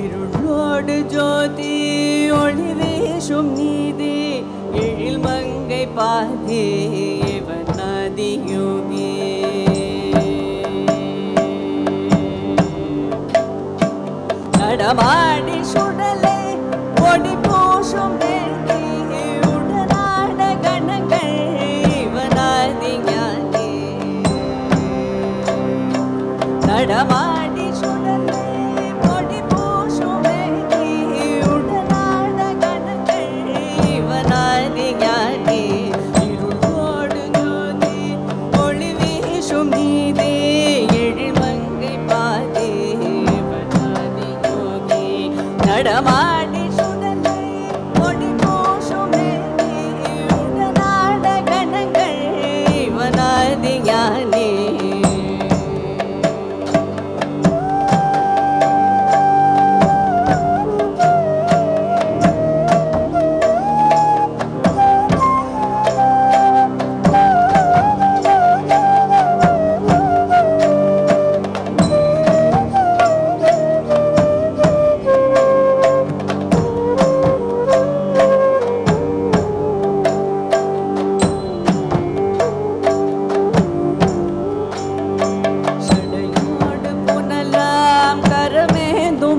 இருளோடு ஜோதி ஒளி வீசும் நீதி எழில் மங்கை பாதி இவன் நதியோகி நடமாடி சுடலே ஒடி பூசும் வேண்டி நடமாடி சுடலை கொடி பூசும் உடனாட கணங்கள் இவனாதி ஞானி. இருளோடு ஜோதி ஒளி வீசும் நீதி எழில் பாதி இவனாதி யோகி நடமாடி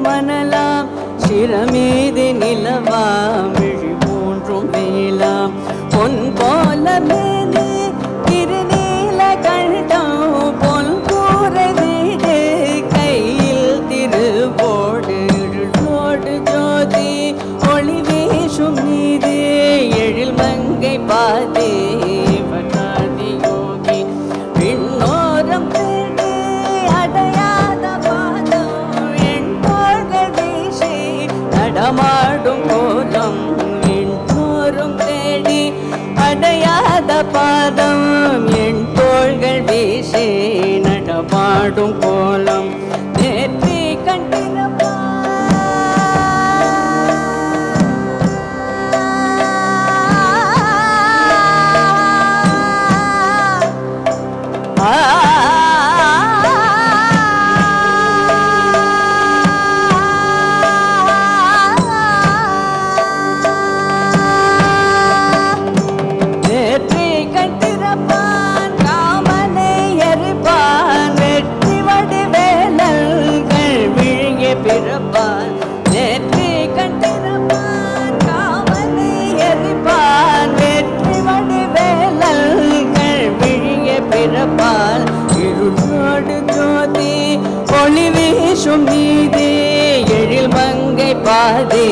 மணலாம். சிரமீதி நிலவாம் விழி மூன்றும் வேலாம் பொன் போல மேனி பாதம் என் தோள்கள் வீசி நடபாடும் கோலம். நேற்றி கண்டிரப்பா நேற்றி கட்டிரப்பான் காமனை எரிப்பான் வெற்றி வடிவேலல் விழிய பிறப்பான். நேற்றி கட்டிரப்பான் காமனை எரிப்பான் வெற்றி வடிவேலல் விழிய பிறப்பான். இருளோடு ஜோதி ஒளி வீசும் நீதி எழில் மங்கை பாதி